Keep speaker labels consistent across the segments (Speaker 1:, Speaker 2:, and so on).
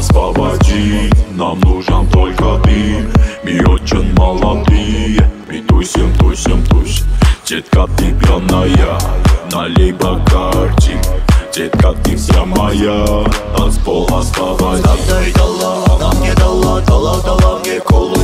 Speaker 1: Освободи, нам нужен только ты. Мы очень молодые, мы тусим, тусим, тусим. Детка, ты пьяная, налей бокарти Детка, ты вся моя, танцпол освободи
Speaker 2: Дай дала, она мне дала, дала, дала мне колу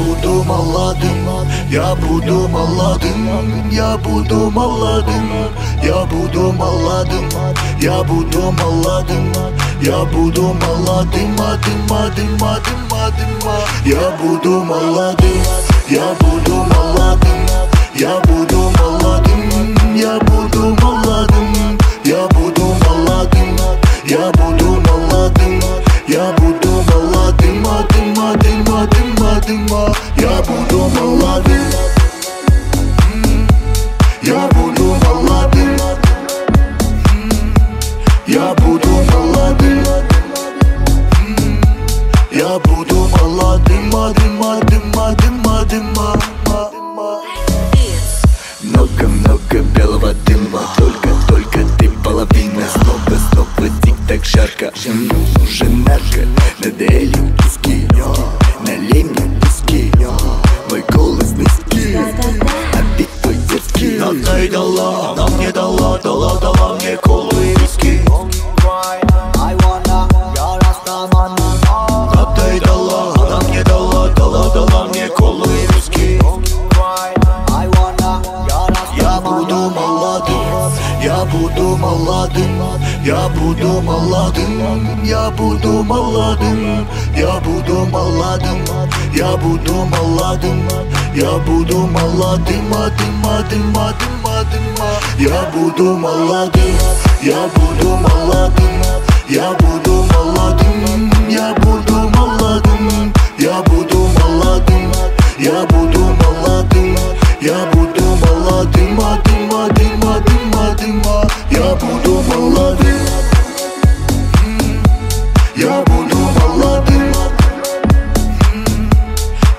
Speaker 2: буду молодым, я буду молодым, я буду молодым, я буду молодым, я буду молодым, я буду молодым, мадым, мадым, мадым, мадым, я буду молодым, я буду молодым, я буду молодым, буду молодым, молодым, молодым, молодым, молодым, молодым.
Speaker 3: Много-много белого дыма. Только-только ты половина. Снова, снова тик-так жарко. Уже нарко. Надоели киски Налей мне виски Мой голос низкий. Бит твой детский.
Speaker 2: Она и дала, она мне дала, дала, дала мне колу я буду молодым, я буду молодым, я буду молодым, я буду молодым, я буду молодым, я буду молодым, молодым, молодым, молодым, молодым, я буду молодым, я буду молодым, я буду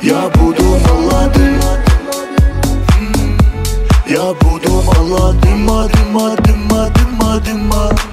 Speaker 2: Я буду молодым Я буду молодым, мадым, мадым, мадым, мадым, мадым